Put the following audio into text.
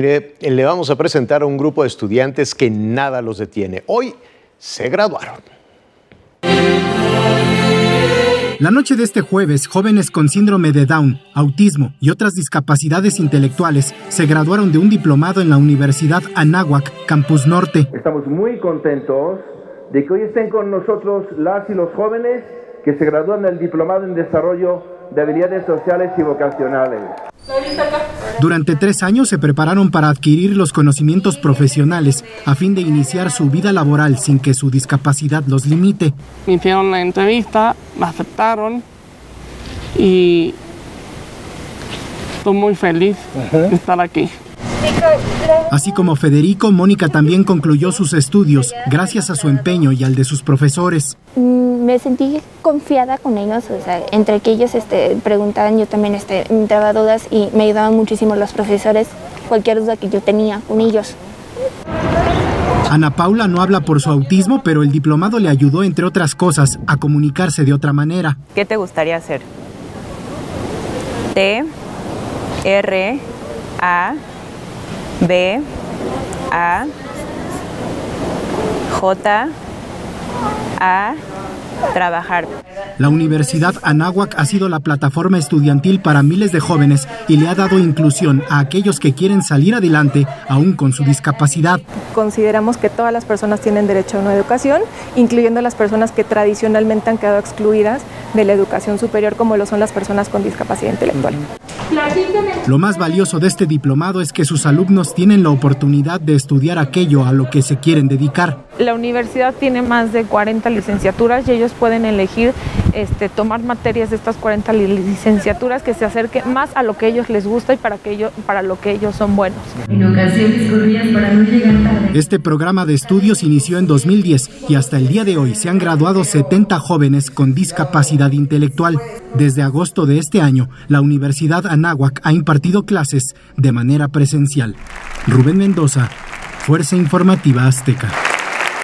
Mire, le vamos a presentar a un grupo de estudiantes que nada los detiene. Hoy se graduaron. La noche de este jueves, jóvenes con síndrome de Down, autismo y otras discapacidades intelectuales se graduaron de un diplomado en la Universidad Anáhuac, Campus Norte. Estamos muy contentos de que hoy estén con nosotros las y los jóvenes que se gradúan del diplomado en desarrollo de habilidades sociales y vocacionales. Durante tres años se prepararon para adquirir los conocimientos profesionales a fin de iniciar su vida laboral sin que su discapacidad los limite. Me hicieron la entrevista, me aceptaron y estoy muy feliz de estar aquí. Así como Federico, Mónica también concluyó sus estudios gracias a su empeño y al de sus profesores. Mm, me sentí confiada con ellos, o sea, entre que ellos este, preguntaban, yo también este, entraba dudas y me ayudaban muchísimo los profesores, cualquier duda que yo tenía con ellos. Ana Paula no habla por su autismo, pero el diplomado le ayudó, entre otras cosas, a comunicarse de otra manera. ¿Qué te gustaría hacer? T, R, A, B, A, J, A, trabajar. La Universidad Anáhuac ha sido la plataforma estudiantil para miles de jóvenes y le ha dado inclusión a aquellos que quieren salir adelante aún con su discapacidad. Consideramos que todas las personas tienen derecho a una educación, incluyendo las personas que tradicionalmente han quedado excluidas de la educación superior como lo son las personas con discapacidad intelectual. Lo más valioso de este diplomado es que sus alumnos tienen la oportunidad de estudiar aquello a lo que se quieren dedicar. La universidad tiene más de 40 licenciaturas y ellos pueden elegir este, tomar materias de estas 40 licenciaturas que se acerquen más a lo que ellos les gusta y para, que ellos, para lo que ellos son buenos. En ocasiones corrían para no llegar tarde. Este programa de estudios inició en 2010 y hasta el día de hoy se han graduado 70 jóvenes con discapacidad intelectual. Desde agosto de este año, la Universidad Anáhuac ha impartido clases de manera presencial. Rubén Mendoza, Fuerza Informativa Azteca.